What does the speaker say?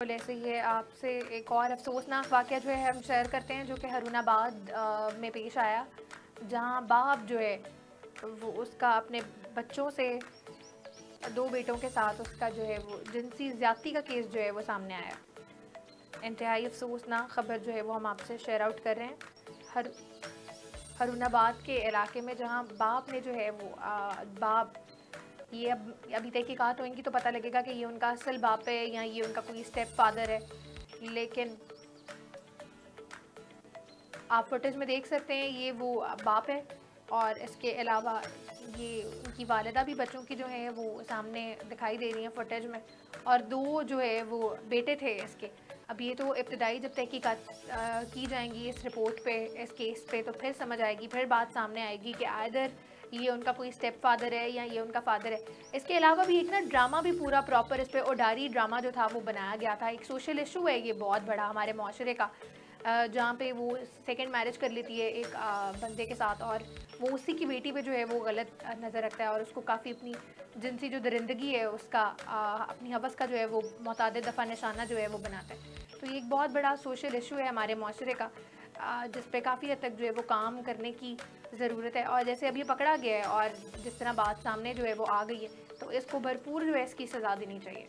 ऐसे ये आपसे एक और अफसोसनाक वाक़ जो है हम शेयर करते हैं जो कि हरुनाबाद में पेश आया जहाँ बाप जो है वो उसका अपने बच्चों से दो बेटों के साथ उसका जो है वो जिनसी ज़्यादती का केस जो है वो सामने आया। इंतहाई अफसोसनाक ख़बर जो है वो हम आपसे शेयर आउट कर रहे हैं। हर हरुनाबाद के इलाके में जहाँ बाप ने जो है वो आ, बाप ये अब अभी तहकीकात होंगी तो पता लगेगा कि ये उनका असल बाप है या ये उनका कोई स्टेप फादर है। लेकिन आप फुटेज में देख सकते हैं, ये वो बाप है और इसके अलावा ये उनकी वालदा भी बच्चों की जो है वो सामने दिखाई दे रही हैं फुटेज में और दो जो है वो बेटे थे इसके। अब ये तो इब्तदाई जब तहकीकत की जाएँगी इस रिपोर्ट पे, इस केस पे तो फिर समझ आएगी, फिर बात सामने आएगी कि आदर ये उनका कोई स्टेप फादर है या ये उनका फादर है। इसके अलावा भी एक ना ड्रामा भी पूरा प्रॉपर इस पर ओडारी ड्रामा जो था वो बनाया गया था। एक सोशल इशू है ये बहुत बड़ा हमारे माशरे का। जहाँ पे वो सेकंड मैरिज कर लेती है एक बंदे के साथ और वो उसी की बेटी पे जो है वो गलत नज़र रखता है और उसको काफ़ी अपनी जिनसी जो दरिंदगी है उसका अपनी हवस का जो है वो मतद दफ़ा निशाना जो है वो बनाता है। तो ये एक बहुत बड़ा सोशल इशू है हमारे माशरे का जिस पे काफ़ी हद तक जो है वो काम करने की ज़रूरत है और जैसे अभी पकड़ा गया है और जिस तरह बात सामने जो है वो आ गई है तो इसको भरपूर जो है इसकी सज़ा देनी चाहिए।